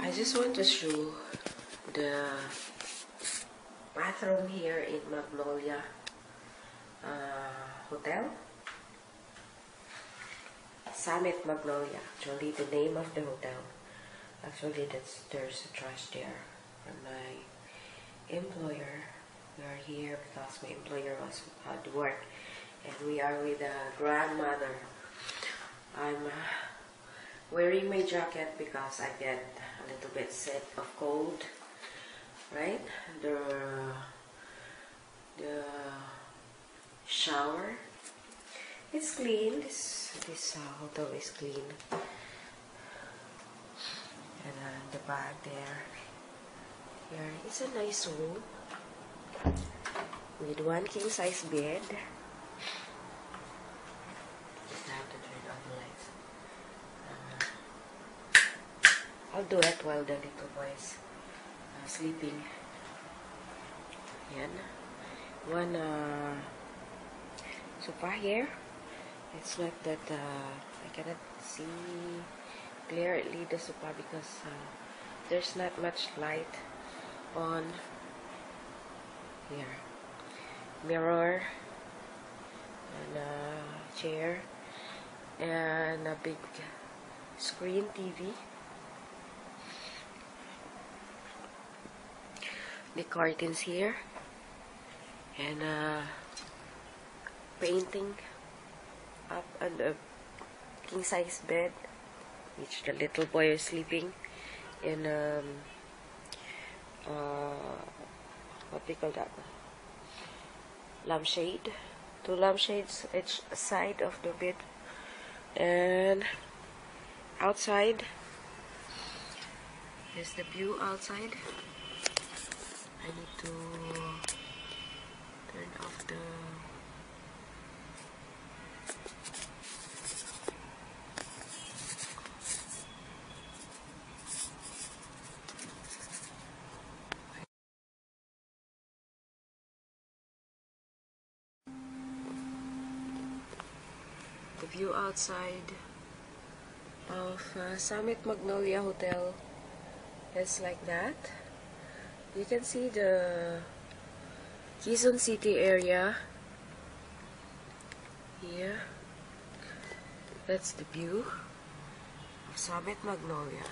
I just want to show the bathroom here in Magnolia uh, Hotel. Summit Magnolia, actually the name of the hotel. Actually, that's there's a trash there from my employer. We are here because my employer was at work, and we are with a grandmother. Wearing my jacket because I get a little bit sick of cold. Right? The the shower it's clean. This this hotel is clean. And uh, the bag there. Here, it's a nice room with one king size bed. Just have to turn on the lights. Uh, I'll do it while the little boy is uh, sleeping. Yan. One uh, sofa here. It's not that uh, I cannot see clearly the sofa because uh, there's not much light on here. Mirror and a chair and a big screen TV. The curtains here. And uh, painting up on the king size bed which the little boy is sleeping in um uh what do you call that? Lampshade. Two lampshades each side of the bed. And outside is the view outside to turn off the the view outside of uh, Summit Magnolia Hotel is like that. You can see the Quezon City area here. That's the view of Summit Magnolia.